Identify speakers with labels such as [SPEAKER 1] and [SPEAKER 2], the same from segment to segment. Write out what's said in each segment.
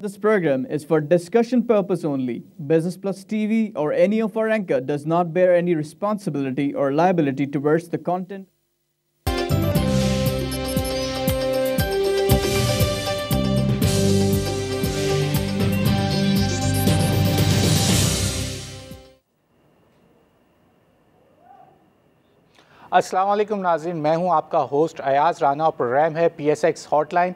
[SPEAKER 1] This program is for discussion purpose only. Business Plus TV or any of our anchor does not bear any responsibility or liability towards the content.
[SPEAKER 2] अस्सलाम वालेकुम नाज़रीन, मैं हूँ आपका host Ayaz Rana और programme है P S X hotline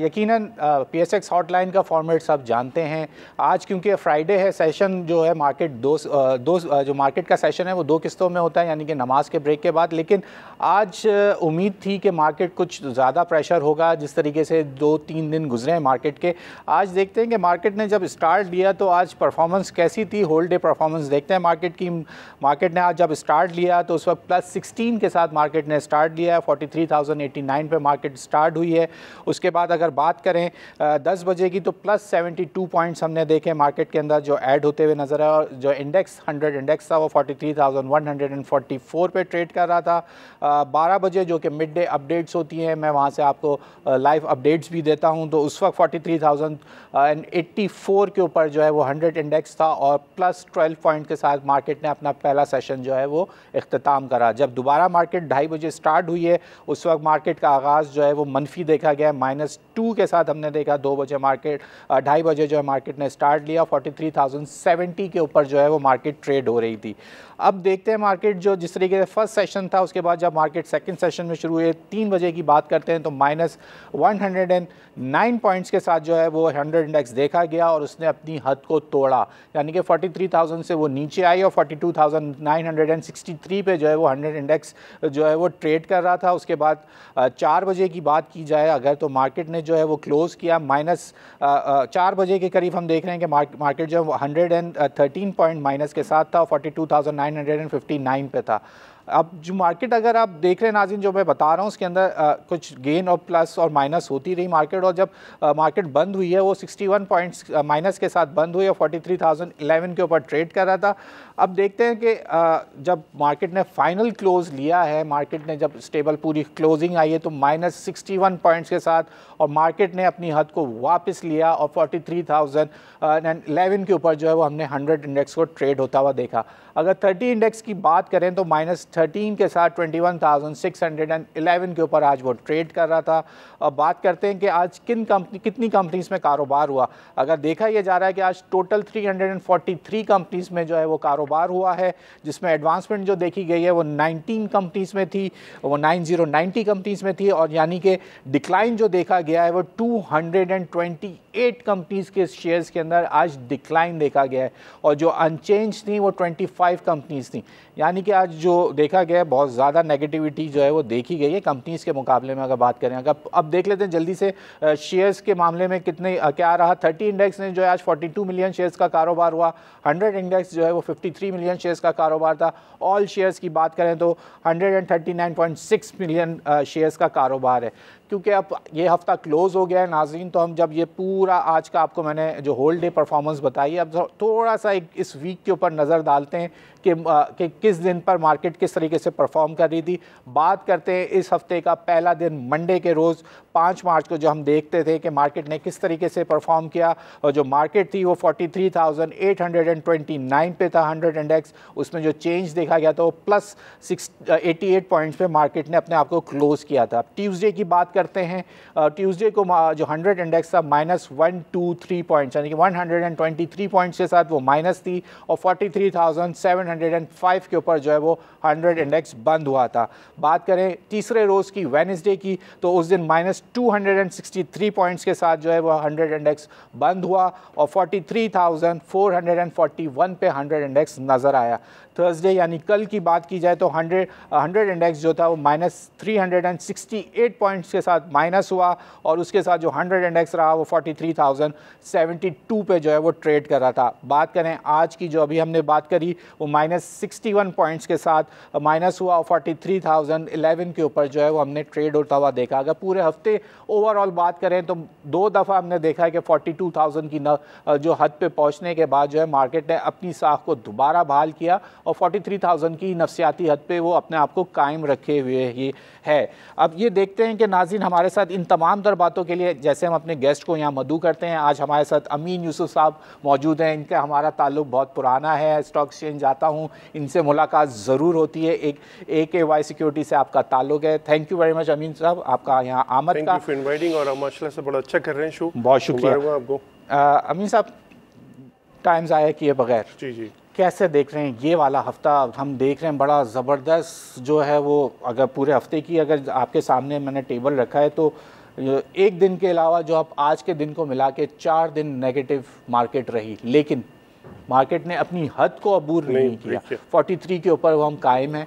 [SPEAKER 2] यकीनन P S X hotline का फॉर्मेट सब जानते हैं। आज क्योंकि फ्राइडे है सेशन जो है मार्केट दो दो जो मार्केट का सेशन है, वो दो किस्तों में होता है, यानी कि नमाज़ के ब्रेक के बाद। लेकिन आज उम्मीद थी कि मार्केट कुछ ज़्यादा प्रेशर होगा, जिस तरीके से दो, तीन दिन गुजरे हैं मार्केट के। आज देखते हैं कि मार्केट ने जब स्टार्ट लिया तो आज परफॉर्मेंस कैसी थी? होल डे परफॉर्मेंस देखते हैं मार्केट की। मार्केट ने आज जब स्टार्ट लिया तो उस वक्त प्लस सिक्सटी सिक्सटीन के साथ मार्केट ने स्टार्ट लिया है forty three thousand eighty nine पर मार्केट स्टार्ट हुई है। उसके बाद अगर बात करें दस बजे की तो प्लस सेवेंटी टू पॉइंट्स हमने देखे मार्केट के अंदर जो ऐड होते हुए नज़र आया और जो इंडेक्स हंड्रेड इंडेक्स था, वो forty three thousand one hundred and forty four पर ट्रेड कर रहा था। बारह बजे जो कि मिड डे अपडेट्स होती हैं, मैं वहाँ से आपको लाइव अपडेट्स भी देता हूँ। तो उस वक्त forty three thousand and eighty four के ऊपर जो है वो हंड्रेड इंडेक्स था और प्लस ट्वेल्व पॉइंट के साथ मार्केट ने अपना पहला सेशन जो है वो अख्ताम करा। जब दोबारा दोबारा मार्केट ढाई बजे स्टार्ट हुई है। उस वक्त मार्केट का आगाज़ जो है वो मनफी देखा गया। है माइनस टू के साथ हमने देखा दो बजे मार्केट ढाई बजे जो है मार्केट ने स्टार्ट लिया। फोर्टी के ऊपर जो है वो मार्केट ट्रेड हो रही थी। अब देखते हैं मार्केट जो जिस तरीके से फ़र्स्ट सेशन था, उसके बाद जब मार्केट सेकंड सेशन में शुरू हुए, तीन बजे की बात करते हैं तो minus one hundred and nine points के साथ जो है वो हंड्रेड इंडेक्स देखा गया और उसने अपनी हद को तोड़ा। यानी कि फोर्टी थ्री थाउज़ेंड से वो नीचे आई और forty two thousand nine hundred and sixty three पे जो है वो हंड्रेड इंडेक्स जो है वो ट्रेड कर रहा था। उसके बाद चार बजे की बात की जाए अगर तो मार्केट ने जो है वो क्लोज़ किया। माइनस चार बजे के करीब हम देख रहे हैं कि मार्केट जो है वो हंड्रेड पॉइंट माइनस के साथ था forty two thousand nine hundred and fifty nine पे था। अब जो मार्केट अगर आप देख रहे हैं नाजिन जो मैं बता रहा हूँ उसके अंदर आ, कुछ गेन और प्लस और माइनस होती रही मार्केट और जब आ, मार्केट बंद हुई है वो 61 पॉइंट्स माइनस के साथ बंद हुई है 43,011 के ऊपर ट्रेड कर रहा था। अब देखते हैं कि आ, जब मार्केट ने फाइनल क्लोज लिया है मार्केट ने जब स्टेबल पूरी क्लोजिंग आई है तो माइनस सिक्सटी पॉइंट्स के साथ और मार्केट ने अपनी हद को वापस लिया और फोर्टी के ऊपर जो है वो हमने हंड्रेड इंडेक्स को ट्रेड होता हुआ देखा। अगर थर्टी इंडेक्स की बात करें तो माइनस थर्टीन के साथ twenty one thousand six hundred and eleven के ऊपर आज वो ट्रेड कर रहा था। अब बात करते हैं कि आज किन कंपनी कितनी कंपनीज़ में कारोबार हुआ। अगर देखा यह जा रहा है कि आज total three hundred and forty three companies में जो है वो कारोबार हुआ है, जिसमें एडवांसमेंट जो देखी गई है वो नाइनटीन कंपनीज़ में थी, वो नाइन ज़ीरो नाइन्टी कंपनीज़ में थी, और यानी कि डिक्लाइन जो देखा गया है वो टू कंपनीज़ के शेयर्स के अंदर आज डिक्लाइन देखा गया है। और जो अनचेंज थी वो ट्वेंटी फाइव कंपनीज़ थी। यानी कि आज जो देखा गया है, बहुत ज़्यादा नेगेटिविटी जो है वो देखी गई है कंपनीज़ के मुकाबले में अगर बात करें। अगर अब देख लेते हैं जल्दी से शेयर्स के मामले में कितने क्या रहा? थर्टी इंडेक्स ने जो है आज फोर्टी मिलियन शेयर्स का कारोबार हुआ। हंड्रेड इंडेक्स जो है वो फिफ्टी मिलियन शेयर्स का कारोबार था। ऑल शेयर्स की बात करें तो हंड्रेड मिलियन शेयर्स का कारोबार है। क्योंकि अब ये हफ़्ता क्लोज़ हो गया है नाजीन तो हम जब ये पूरा आज का आपको मैंने जो होल डे परफॉर्मेंस बताई अब थोड़ा सा एक इस वीक के ऊपर नज़र डालते हैं कि, कि किस दिन पर मार्केट किस तरीके से परफॉर्म कर रही थी। बात करते हैं इस हफ़्ते का पहला दिन मंडे के रोज़ पाँच मार्च को जो हम देखते थे कि मार्केट ने किस तरीके से परफॉर्म किया और जो मार्केट थी वो forty three thousand eight hundred and twenty nine पे था हंड्रेड इंडेक्स उसमें जो चेंज देखा गया था वो plus six eighty eight points पर मार्केट ने अपने आप को क्लोज़ किया था। ट्यूज़डे की बात करते हैं। ट्यूसडे को जो हंड्रेड इंडेक्स था minus one two three points यानी कि one hundred and twenty three points के साथ वो माइनस थी और forty three thousand seven hundred and five के ऊपर जो है वो हंड्रेड इंडेक्स बंद हुआ था। बात करें तीसरे रोज़ की वेनसडे की तो उस दिन minus two hundred and sixty three points के साथ जो है वो हंड्रेड इंडेक्स बंद हुआ और forty three thousand four hundred and forty one पे हंड्रेड इंडेक्स नज़र आया। थर्सडे यानी कल की बात की जाए तो हंड्रेड हंड्रेड इंडेक्स जो था वो minus three hundred and sixty eight points के साथ माइनस हुआ और उसके साथ जो हंड्रेड इंडेक्स रहा वो forty three thousand seventy two पे जो है वो ट्रेड कर रहा था। बात करें आज की जो अभी हमने बात करी, वो माइनस सिक्सटी वन पॉइंट्स के साथ माइनस हुआ और फोर्टी थ्री थाउज़ेंड के ऊपर जो है वो हमने ट्रेड होता हुआ देखा। अगर पूरे हफ़्ते ओवरऑल बात करें तो दो दफ़ा हमने देखा है कि फोर्टी टू थाउज़ेंड की न, जो हद पे पहुँचने के बाद जो है मार्केट ने अपनी साख को दोबारा बहाल किया और 43,000 की नफसियाती हद पे वो अपने आप को कायम रखे हुए ही है। अब ये देखते हैं कि नाजिन हमारे साथ इन तमाम तर बातों के लिए जैसे हम अपने गेस्ट को यहाँ मदू करते हैं आज हमारे साथ अमीन यूसुफ साहब मौजूद हैं। इनका हमारा ताल्लुक बहुत पुराना है स्टॉक एक्सचेंज जाता हूँ इनसे मुलाकात ज़रूर होती है। एक ए के वाई सिक्योरिटी से आपका ताल्लुक है। Thank you very much Amin साहब। आपका यहाँ आमद का
[SPEAKER 3] और माशाल्लाह से बड़ा अच्छा कर रहे हैं शो।
[SPEAKER 2] बहुत शुक्रिया। आपको। अमीन साहब टाइम्स आया किए बगैर। जी जी। कैसे देख रहे हैं? ये वाला हफ़्ता हम देख रहे हैं बड़ा ज़बरदस्त जो है वो अगर पूरे हफ़्ते की अगर आपके सामने मैंने टेबल रखा है तो एक दिन के अलावा जो आप आज के दिन को मिला के चार दिन नेगेटिव मार्केट रही। लेकिन मार्केट ने अपनी हद को अबूर नहीं, नहीं किया। 43 के ऊपर वो हम कायम हैं।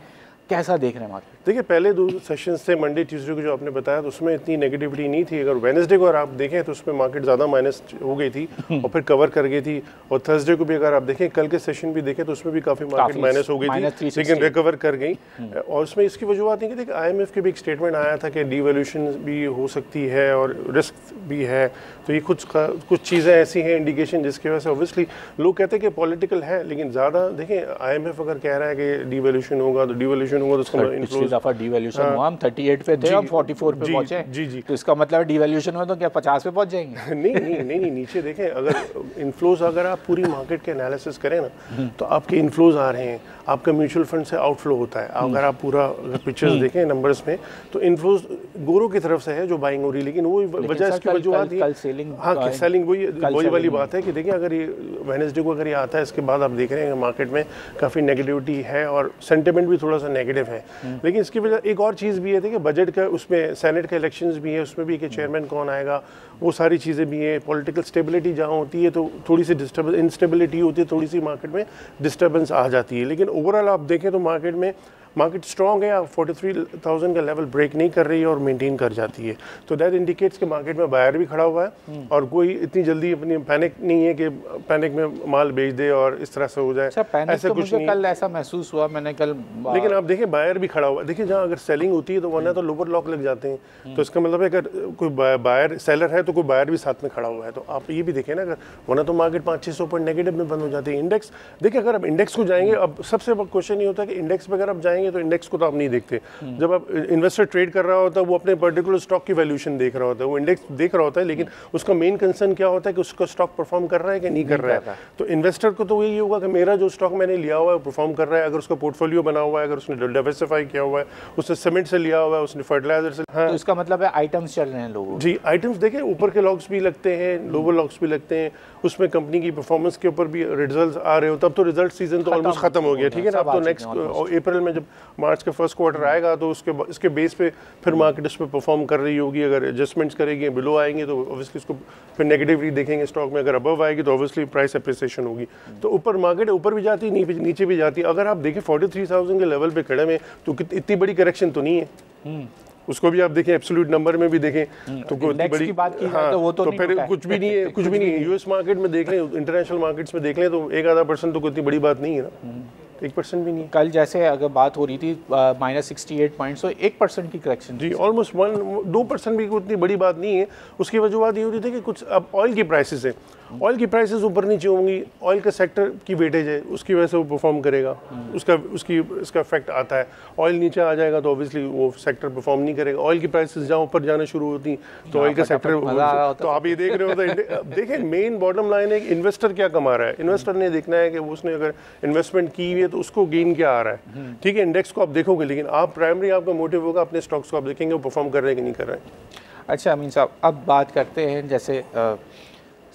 [SPEAKER 2] कैसा देख रहे हैं मार्केट
[SPEAKER 3] देखिए पहले दो सेशंस थे मंडे ट्यूसडे को जो आपने बताया तो उसमें इतनी नेगेटिविटी नहीं थी। अगर वेनसडे को अगर आप देखें तो उसमें मार्केट ज़्यादा माइनस हो गई थी और फिर कवर कर गई थी। और थर्सडे को भी अगर आप देखें कल के सेशन भी देखें तो उसमें भी काफ़ी मार्केट माइनस हो गई थी लेकिन रिकवर कर गई। हम्म। और उसमें इसकी वजूहत नहीं कि देखिए आई की भी एक स्टेटमेंट आया था कि डिवोल्यूशन भी हो सकती है और रिस्क भी है। तो ये कुछ कुछ चीज़ें ऐसी हैं इंडिकेशन जिसकी वजह से ऑब्वियसली लोग कहते हैं कि पॉलिटिकल है लेकिन ज़्यादा देखें आईएमएफ अगर कह रहा है कि डिवोल्यूशन होगा तो डिवोल्यूशन होगा तो उसका
[SPEAKER 2] इन्फ्लुएंस हुआ हम 38 पे थे हम 44 पे पहुँचे जी जी तो इसका मतलब डिवैल्यूशन में तो क्या 50 पे पहुँच जाएँगे
[SPEAKER 3] नहीं नहीं नहीं नीचे देखें अगर इनफ्लोज अगर आप पूरी मार्केट के एनालिसिस करें ना हम्म। तो आपके इनफ्लोज आ रहे हैं आपका म्यूचुअल फंड से आउटफ्लो होता है हम्म। अगर आप पूरा पिक्चर्स हम्म। देखें नंबर्स में तो इनफ्लोज गोरो की तरफ़ से है जो बाइंग हो रही है लेकिन वो वजह इसकी वजूहत हाँ सेलिंग हाँ सेलिंग वही वही वाली बात है कि देखिए अगर ये वेनेसडे को अगर ये आता है इसके बाद आप देख रहे हैं मार्केट में काफ़ी नेगेटिविटी है और सेंटिमेंट भी थोड़ा सा नेगेटिव है। लेकिन इसकी वजह एक और चीज़ भी है देखिए बजट का उसमें सेनेट का इलेक्शंस भी है उसमें भी कि चेयरमैन कौन आएगा वो सारी चीज़ें भी हैं। पॉलिटिकल स्टेबिलिटी जहाँ होती है तो थोड़ी सी डिस्टर्ब इंस्टेबिलिटी होती है थोड़ी सी मार्केट में डिस्टर्बेंस आ जाती है। लेकिन ओवरऑल आप देखें तो मार्केट में मार्केट स्ट्रॉन्ग है फोर्टी थ्री थाउज़ेंड का लेवल ब्रेक नहीं कर रही है और मेंटेन कर जाती है। तो दैट इंडिकेट्स के मार्केट में बायर भी खड़ा हुआ है हम्म। और कोई इतनी जल्दी अपनी पैनिक नहीं है कि पैनिक में माल बेच दे और इस तरह से हो जाए।
[SPEAKER 2] अच्छा, ऐसा तो कुछ नहीं। कल ऐसा महसूस हुआ मैंने कल
[SPEAKER 3] लेकिन आप देखें बायर भी खड़ा हुआ है। देखिए जहाँ अगर सेलिंग होती है तो वरना तो लोअर लॉक लग जाते हैं। हम्म। तो इसका मतलब है अगर कोई बायर सेलर है तो कोई बायर भी साथ में खड़ा हुआ है। तो आप ये भी देखें ना अगर वरना तो मार्केट पाँच छः सौ पॉइंट नेगेटिव में बंद हो जाती है। इंडेक्स देखिए अगर आप इंडेक्स को जाएँगे अब सबसे क्वेश्चन ये होता है कि इंडेक्स पर अगर आप जाएँगे तो इंडेक्स को तो आप नहीं देखते। जब आप इन्वेस्टर ट्रेड कर रहा होता है वो अपने पर्टिकुलर स्टॉक की वैल्यूशन देख रहा होता है। वो इंडेक्स देख रहा होता है लेकिन उसका मेन कंसर्न क्या होता है कि उसका स्टॉक परफॉर्म कर रहा है कि नहीं कर रहा है? तो इन्वेस्टर को तो यही होगा कि मेरा जो स्टॉक मैंने लिया हुआ है परफॉर्म कर रहा है। अगर उसका पोर्टफोलियो बना हुआ है अगर उसने डाइवर्सिफाई किया हुआ है उसने सीमेंट से लिया हुआ है उसने फर्टिलाइज़र से
[SPEAKER 2] हाँ। तो इसका मतलब है आइटम्स चल रहे हैं लोगों
[SPEAKER 3] जी आइटम्स देखें ऊपर के लॉक्स भी लगते हैं लोअर लॉक्स भी लगते हैं। उसमें कंपनी की परफॉर्मेंस के ऊपर भी रिज़ल्ट आ रहे हो। तब तो रिज़ल्ट सीज़न तो ऑलमोस्ट खत्म हो गया ठीक है ना? अब तो नेक्स्ट अप्रैल में जब मार्च का फ़र्स्ट क्वार्टर आएगा तो उसके इसके बेस पे फिर मार्केट उस पर परफॉर्म कर रही होगी अगर एडजस्टमेंट्स करेगी बिलो आएँगे तो ऑब्वियसली उसको फिर नेगेटिवली देखेंगे स्टॉक में अगर अबव आएगी तो ऑब्वियसली प्राइस अप्रिसिएशन होगी। तो ऊपर मार्केट ऊपर भी जाती है नीचे भी जाती। है अगर आप देखें फोर्टी थ्री थाउज़ेंड के लेवल पे खड़े में तो इतनी बड़ी करेक्शन तो नहीं है। हम्म। उसको भी आप देखें एब्सोल्यूट नंबर में भी देखें
[SPEAKER 2] हम्म, तो कोई बड़ी की बात की हाँ, तो वो तो,
[SPEAKER 3] तो फिर कुछ भी नहीं है कुछ भी नहीं है। यूएस मार्केट में देख लें इंटरनेशनल मार्केट्स में देख लें तो एक आधा परसेंट तो कोई इतनी बड़ी बात नहीं है ना। हम्म। एक परसेंट भी नहीं
[SPEAKER 2] कल जैसे अगर बात हो रही थी minus sixty eight point so एक परसेंट की करेक्शन
[SPEAKER 3] जी ऑलमोस्ट वन दो परसेंट भी उतनी बड़ी बात नहीं है। उसकी वजह ये होती थी कि कुछ अब ऑयल की प्राइसेस है। ऑयल की प्राइसेस ऊपर नीचे होंगी ऑयल का सेक्टर की वेटेज है उसकी वजह से वो परफॉर्म करेगा। उसका उसकी इसका इफ़ेक्ट आता है। ऑयल नीचे आ जाएगा तो ऑब्वियसली वो सेक्टर परफॉर्म नहीं करेगा। ऑयल की प्राइसेस जहाँ ऊपर जाना शुरू होती तो ऑयल का सेक्टर तो आप ये देख रहे हो तो देखिए मेन बॉटम लाइन है इन्वेस्टर क्या कमा रहा है। इन्वेस्टर ने देखना है कि उसने अगर इन्वेस्टमेंट की हुई है तो उसको गेन क्या आ रहा है। ठीक है इंडेक्स को आप देखोगे लेकिन आप प्राइमरी आपका मोटिव होगा अपने स्टॉक्स को आप देखेंगे वो परफॉर्म कर रहे हैं कि नहीं कर रहे हैं।
[SPEAKER 2] अच्छा अमीन साहब अब बात करते हैं जैसे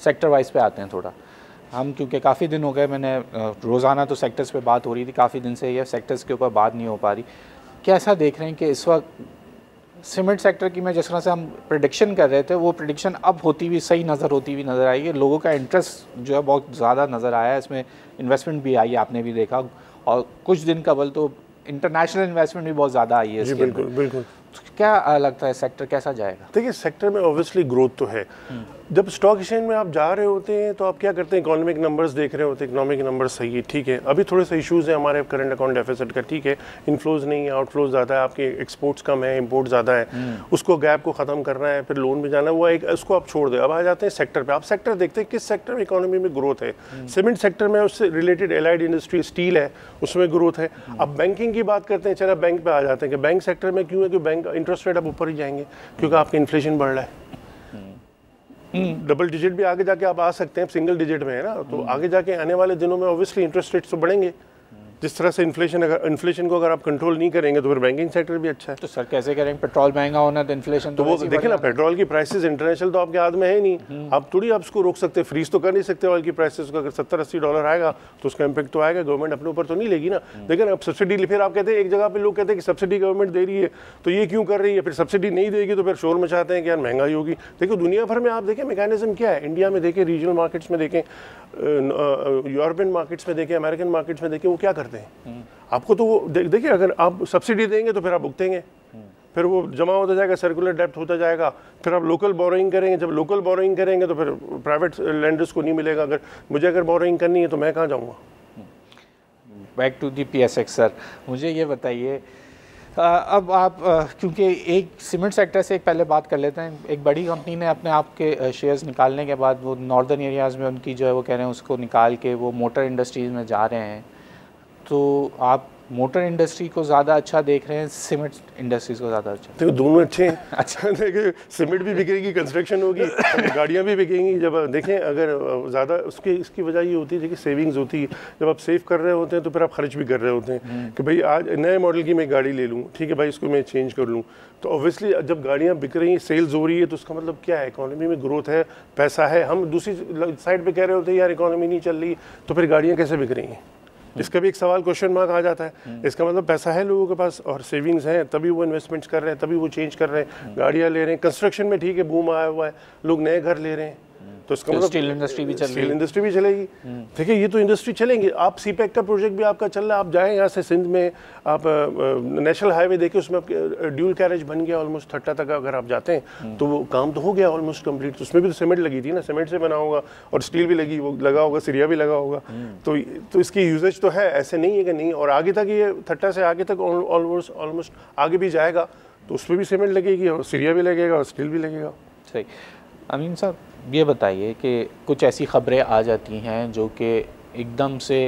[SPEAKER 2] सेक्टर वाइज पे आते हैं थोड़ा। हम क्योंकि काफ़ी दिन हो गए मैंने रोज़ाना तो सेक्टर्स पे बात हो रही थी काफ़ी दिन से ये सेक्टर्स के ऊपर बात नहीं हो पा रही। कैसा देख रहे हैं कि इस वक्त सीमेंट सेक्टर की मैं जिस तरह से हम प्रडिक्शन कर रहे थे वो प्रडिक्शन अब होती हुई सही नज़र होती हुई नज़र आई है लोगों का इंटरेस्ट जो है बहुत ज़्यादा नज़र आया है। इसमें इन्वेस्टमेंट भी आई है आपने भी देखा। और कुछ दिन कबल तो इंटरनेशनल इन्वेस्टमेंट भी बहुत ज़्यादा आई है
[SPEAKER 3] बिल्कुल बिल्कुल।
[SPEAKER 2] क्या लगता है सेक्टर कैसा जाएगा?
[SPEAKER 3] देखिए सेक्टर में ऑब्वियसली ग्रोथ तो है। जब स्टॉक एक्सचेंज में आप जा रहे होते हैं तो आप क्या करते हैं इकोनॉमिक नंबर्स देख रहे होते हैं इकोनॉमिक नंबर सही है ठीक है। अभी थोड़े से इश्यूज़ हैं हमारे करंट अकाउंट डेफिसिट का ठीक है। इनफ्लोज नहीं है आउटफ्लोज ज़्यादा है आपके एक्सपोर्ट्स कम है इम्पोर्ट ज़्यादा है। उसको गैप को ख़त्म करना है फिर लोन में जाना है वो एक उसको आप छोड़ दें। अब आ जाते हैं सेक्टर पर आप सेक्टर देखते हैं किस सेक्टर में इकोनॉमी में ग्रोथ है। सीमेंट सेक्टर में उससे रिलेटेड एलाइड इंडस्ट्री स्टील है उसमें ग्रोथ है। अब बैंकिंग की बात करते हैं चलो बैंक पे आ जाते हैं कि बैंक सेक्टर में क्यों है? कि बैंक इंटरेस्ट रेट अब ऊपर ही जाएँगे क्योंकि आपका इन्फ्लेशन बढ़ रहा है। डबल डिजिट भी आगे जाके आप आ सकते हैं सिंगल डिजिट में है ना तो आगे जाके आने वाले दिनों में ऑब्वियसली इंटरेस्ट रेट्स तो बढ़ेंगे। जिस तरह से इन्फ्लेशन अगर इन्फ्लेशन को अगर आप कंट्रोल नहीं करेंगे तो फिर बैंकिंग सेक्टर भी अच्छा है।
[SPEAKER 2] तो सर कैसे करेंगे पेट्रोल महँगा होना तो इन्फ्लेशन
[SPEAKER 3] तो वो देखिए ना पेट्रोल की प्राइसेस इंटरनेशनल तो आपके हाथ में है नहीं। हम्म। आप थोड़ी आप उसको रोक सकते फ्रीज तो कर नहीं सकते ऑयल की प्राइसेस को। अगर सत्तर अस्सी डॉलर आएगा तो उसका इम्पैक्ट तो आएगा गवर्नमेंट अपने ऊपर तो नहीं लेगी ना। हम्म। देखिए ना सब्सिडी फिर आप कहते हैं एक जगह पर लोग कहते हैं कि सब्सिडी गवर्नमेंट दे रही है तो ये क्यों कर रही है? फिर सब्सिडी नहीं देगी तो फिर शोर मचाते हैं कि यार महँगाई होगी। देखो दुनिया भर में आप देखें मैकेनिज्म क्या है? इंडिया में देखें रीजनल मार्केट्स में देखें यूरोपियन मार्केट्स में देखें अमेरिकन मार्केट्स में देखें वो क्या करते हैं? हम्म। आपको तो वो देखिए, अगर आप सब्सिडी देंगे तो फिर आप भुगतेंगे। फिर वो जमा होता जाएगा सर्कुलर डेप्थ होता जाएगा, फिर आप लोकल बोरोइंग करेंगे। जब लोकल बोरोइंग करेंगे तो फिर प्राइवेट लैंडर्स को नहीं मिलेगा। अगर मुझे अगर बोरोइंग करनी है तो मैं कहाँ जाऊँगा?
[SPEAKER 2] Back to the P sir मुझे ये बताइए अब आप क्योंकि एक सीमेंट सेक्टर से एक पहले बात कर लेते हैं। एक बड़ी कंपनी ने अपने आप के शेयर्स निकालने के बाद वो नॉर्दर्न एरियाज़ में उनकी जो है वो कह रहे हैं उसको निकाल के वो मोटर इंडस्ट्रीज़ में जा रहे हैं। तो आप मोटर इंडस्ट्री को ज़्यादा अच्छा देख रहे हैं सीमेंट इंडस्ट्रीज़ को ज़्यादा अच्छा?
[SPEAKER 3] देखो दोनों अच्छे हैं। अच्छा। देखिए सीमेंट भी बिकेगी कंस्ट्रक्शन होगी गाड़ियाँ भी बिकेंगी। जब देखें अगर ज़्यादा उसकी इसकी वजह ये होती है कि सेविंग्स होती है। जब आप सेव कर रहे होते हैं तो फिर आप खर्च भी कर रहे होते हैं हम्म। कि भाई आज नए मॉडल की मैं गाड़ी ले लूँ ठीक है भाई इसको मैं चेंज कर लूँ। तो ऑब्वियसली जब गाड़ियाँ बिक रही हैं सेल्स हो रही है तो उसका मतलब क्या है? इकोनॉमी में ग्रोथ है पैसा है। हम दूसरी साइड पर कह रहे होते हैं यार इकोनॉमी नहीं चल रही। तो फिर गाड़ियाँ कैसे बिक रही हैं? इसका भी एक सवाल क्वेश्चन मार्क आ जाता है। इसका मतलब पैसा है लोगों के पास और सेविंग्स हैं तभी वो इन्वेस्टमेंट्स कर रहे हैं तभी वो चेंज कर रहे हैं गाड़ियाँ ले रहे हैं कंस्ट्रक्शन में ठीक है बूम आया हुआ है लोग नए घर ले रहे हैं।
[SPEAKER 2] तो इसका मतलब स्टील इंडस्ट्री भी चल
[SPEAKER 3] स्टील इंडस्ट्री भी चलेगी। देखिए ये तो इंडस्ट्री चलेंगी। आप सी पैक का प्रोजेक्ट भी आपका चल रहा है। आप जाएँ यहाँ से सिंध में आप नेशनल हाईवे देखिए उसमें आपके ड्यूल कैरेज बन गया ऑलमोस्ट थट्टा तक अगर आप जाते हैं तो वो काम तो हो गया ऑलमोस्ट कंप्लीट उसमें भी तो सीमेंट लगी थी ना। सीमेंट से बना होगा और स्टील भी लगी वो लगा होगा सीरिया भी लगा होगा। तो तो इसकी यूजेज तो है। ऐसे नहीं है कि नहीं। और आगे तक ये थट्टा से आगे तक ऑलमोस्ट ऑलमोस्ट आगे भी जाएगा। तो उसमें भी सीमेंट लगेगी और सीरिया भी लगेगा और स्टील भी लगेगा।
[SPEAKER 2] सही। अमीन साहब ये बताइए कि कुछ ऐसी ख़बरें आ जाती हैं जो कि एकदम से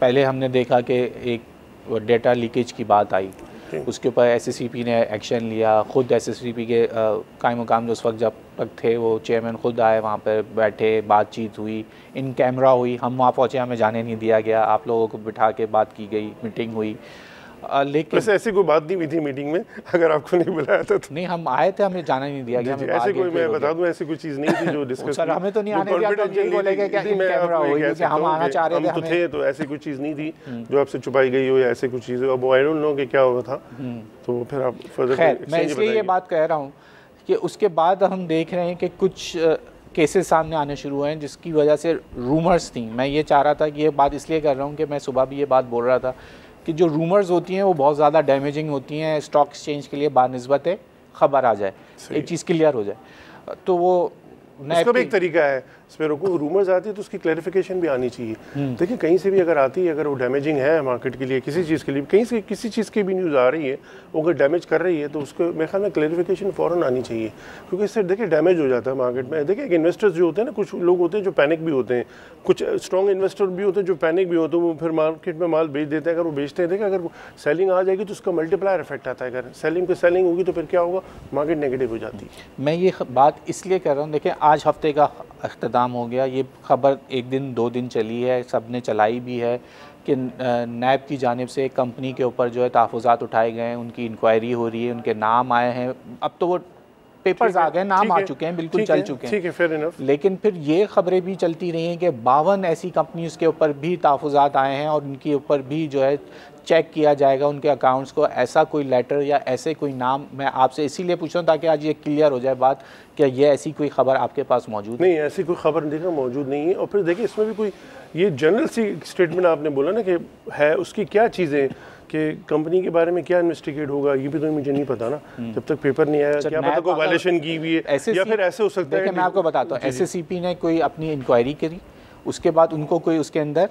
[SPEAKER 2] पहले हमने देखा कि एक डेटा लीकेज की बात आई। उसके ऊपर एसएससीपी ने एक्शन लिया। ख़ुद एसएससीपी के कायम मकाम जो उस वक्त जब तक थे वो चेयरमैन ख़ुद आए वहाँ पर बैठे बातचीत हुई। इन कैमरा हुई। हम वहाँ पहुँचे हमें जाने नहीं दिया गया। आप लोगों को बिठा के बात की गई। मीटिंग हुई।
[SPEAKER 3] लेकिन वैसे ऐसी कोई बात नहीं हुई थी मीटिंग में अगर आपको नहीं बुलाया था तो।
[SPEAKER 2] नहीं हम आए थे हमें जाना नहीं दिया गया
[SPEAKER 3] ऐसे कोई मैं बता दूँ ऐसी कोई चीज़ नहीं थी जो डिस्कस
[SPEAKER 2] सर हमें तो नहीं आने दिया तो यही बोलेगा क्या इन कैमरा हो कि हम आना चाह रहे थे
[SPEAKER 3] हम। तो थे तो ऐसी कोई चीज़ नहीं थी हम्म। जो आपसे छुपाई गई हो या ऐसी कुछ चीज़। अब आई डोंट नो कि क्या हुआ था हम्म। तो फिर आप
[SPEAKER 2] खैर मैं इसलिए ये बात कह रहा हूँ कि उसके बाद हम देख रहे हैं कि कुछ केसेस सामने आने शुरू हुए हैं जिसकी वजह से रूमर्स थी। मैं ये चाह रहा था कि ये बात इसलिए कर रहा हूँ कि मैं सुबह भी ये बात बोल रहा था कि जो रूमर्स होती हैं वो बहुत ज़्यादा डैमेजिंग होती हैं स्टॉक एक्सचेंज के लिए बानस्बत है ख़बर आ जाए एक चीज़ क्लियर हो जाए। तो वो
[SPEAKER 3] उसका भी एक तरीका है इसमें रुको रूमर्स आती है तो उसकी क्लैरिफिकेशन भी आनी चाहिए। हम्म। देखिए कहीं से भी अगर आती है अगर वो डैमेजिंग है मार्केट के लिए किसी चीज़ के लिए कहीं से किसी चीज़ की भी न्यूज़ आ रही है वो अगर डैमेज कर रही है तो उसको मेरे ख्याल में क्लैरिफिकेशन फ़ौरन आनी चाहिए। क्योंकि इससे देखिए डैमेज हो जाता है मार्केट में। देखिए इन्वेस्टर्स जो होते हैं ना कुछ लोग होते हैं जो पैनिक भी होते हैं। कुछ स्ट्रॉन्ग इन्वेस्टर भी होते हैं जो पैनिक भी होते हैं वो फिर मार्केट में माल बेच देते हैं। अगर वो बेचते हैं देखिए अगर सेलिंग आ जाएगी तो उसका मल्टीप्लायर इफ़ेक्ट आता है। अगर सेलिंग पे सेलिंग होगी तो फिर क्या होगा? मार्केट नेगेटिव हो जाती है।
[SPEAKER 2] मैं ये बात इसलिए कर रहा हूँ देखिए आज हफ़्ते का अख्ताम हो गया। ये ख़बर एक दिन दो दिन चली है सबने चलाई भी है कि नैब की जानब से कंपनी के ऊपर जो है तहफ़ात उठाए गए हैं उनकी इंक्वायरी हो रही है उनके नाम आए हैं। अब तो वो पेपर्स आ गए नाम आ चुके हैं बिल्कुल चल चुके हैं।
[SPEAKER 3] है
[SPEAKER 2] लेकिन फिर ये खबरें भी चलती रही हैं कि बावन ऐसी कंपनीज़ के ऊपर भी तहफ़ात आए हैं और उनके ऊपर भी जो है चेक किया जाएगा उनके अकाउंट्स को ऐसा कोई लेटर या ऐसे कोई नाम मैं आपसे इसीलिए पूछ रहा हूँ ताकि आज ये क्लियर हो जाए बात क्या ये ऐसी कोई खबर आपके पास मौजूद
[SPEAKER 3] नहीं ऐसी कोई खबर देखा मौजूद नहीं है। और फिर देखिए इसमें भी कोई ये जनरल सी स्टेटमेंट आपने बोला ना कि है उसकी क्या चीज़ें कि कंपनी के बारे में क्या इन्वेस्टिगेट होगा ये भी तो मुझे नहीं पता ना।
[SPEAKER 2] हम्म।
[SPEAKER 3] जब तक पेपर नहीं आया क्या पता कोई वायलेशन की हुई है या फिर ऐसे हो सकता है
[SPEAKER 2] मैं आपको बताता हूँ एस ने कोई अपनी इंक्वायरी करी उसके बाद उनको कोई उसके अंदर